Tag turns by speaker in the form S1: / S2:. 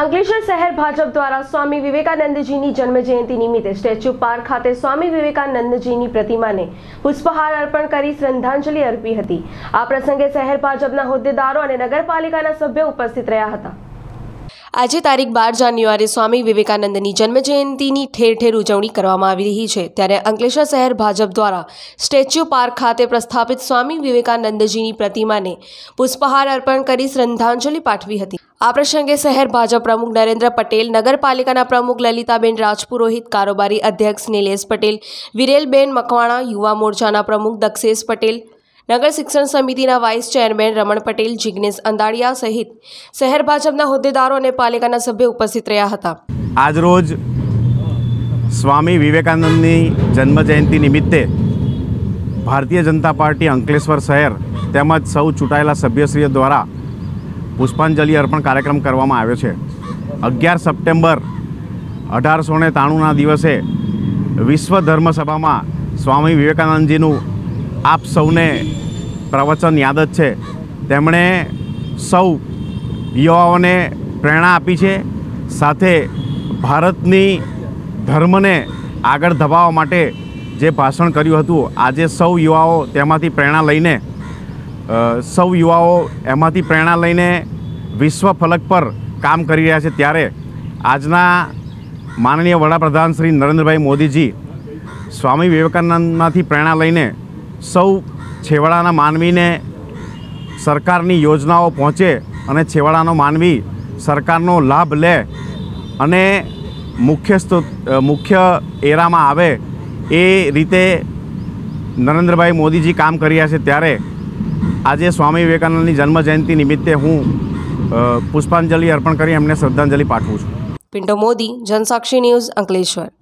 S1: અંકલેશ્વર શહેર ભાજપ દ્વારા સ્વામી વિવેકાનંદજીની જન્મજયંતિ નિમિત્તે સ્ટેચ્યુ પાર્ક ખાતે સ્વામી વિવેકાનંદજીની પ્રતિમાને પુષ્પહાર અર્પણ કરી શ્રદ્ધાંજલિ અર્પી હતી. આ પ્રસંગે શહેર ભાજપના હોદ્દેદારો અને નગરપાલિકાના સભ્યો ઉપસ્થિત રહ્યા હતા. આજે તારીખ બાર જાન્યુઆરી સ્વામી વિવેકાનંદની જન્મજયંતિની ઠેર ઠેર ઉજવણી કરવામાં આવી રહી છે. ત્યારે અંકલેશ્વર શહેર ભાજપ દ્વારા સ્ટેચ્યુ પાર્ક ખાતે પ્રસ્થાપિત સ્વામી વિવેકાનંદજીની પ્રતિમાને પુષ્પહાર અર્પણ કરી શ્રદ્ધાંજલિ પાઠવી હતી. આ પ્રસંગે શહેર ભાજપ પ્રમુખ નરેન્દ્ર પટેલ, નગરપાલિકાના પ્રમુખ લલિતાબેન રાજપુરોહિત, કારોબારી અધ્યક્ષ નિલેશ પટેલ, વિરેલબેન મકવાણા, યુવા મોરચાના પ્રમુખ દક્ષેશ પટેલ, નગર શિક્ષણ સમિતિના વાઇસ ચેરમેન રમણ પટેલ, જિગ્નેશ અંદાડિયા સહિત શહેર ભાજપના હોદ્દેદારો અને પાલિકાના સભ્ય ઉપસ્થિત રહ્યા હતા.
S2: આજરોજ સ્વામી વિવેકાનંદની જન્મજયંતિ નિમિત્તે ભારતીય જનતા પાર્ટી અંકલેશ્વર શહેર તેમજ સૌ ચૂંટાયેલા સભ્યશ્રીઓ દ્વારા પુષ્પાંજલિ અર્પણ કાર્યક્રમ કરવામાં આવ્યો છે. અગિયાર સપ્ટેમ્બર અઢારસો ને ત્રાણુંના દિવસે વિશ્વ ધર્મ સભામાં સ્વામી વિવેકાનંદજીનું આપ સૌને પ્રવચન યાદ જ છે. તેમણે સૌ યુવાઓને પ્રેરણા આપી છે. સાથે ભારતની ધર્મને આગળ ધપાવવા માટે જે ભાષણ કર્યું હતું, આજે સૌ યુવાઓ તેમાંથી પ્રેરણા લઈને સૌ યુવાઓ એમાંથી પ્રેરણા લઈને વિશ્વ ફલક પર કામ કરી રહ્યા છે ત્યારે આજના માનનીય વડાપ્રધાન શ્રી નરેન્દ્રભાઈ મોદીજી સ્વામી વિવેકાનંદમાંથી પ્રેરણા લઈને સૌ છેવાડાના માનવીને સરકારની યોજનાઓ પહોંચે અને છેવાડાનો માનવી સરકારનો લાભ લે અને મુખ્ય મુખ્ય એરામાં આવે એ રીતે નરેન્દ્રભાઈ મોદીજી કામ કરી રહ્યા છે ત્યારે આજે સ્વામી વિવેકાનંદની જન્મજયંતિ નિમિત્તે હું પુષ્પાંજલિ અર્પણ કરી એમને શ્રદ્ધાંજલિ પાઠવું છું.
S1: પિન્ટો મોદી, જનસાક્ષી ન્યૂઝ અંકલેશ્વર.